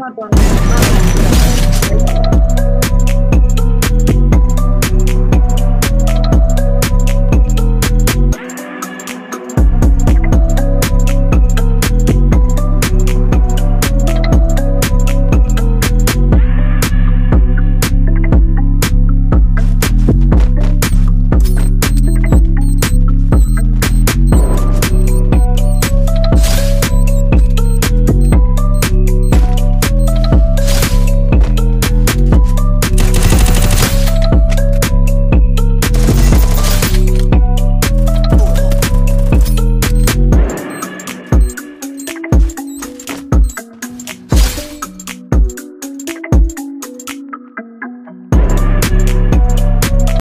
not on.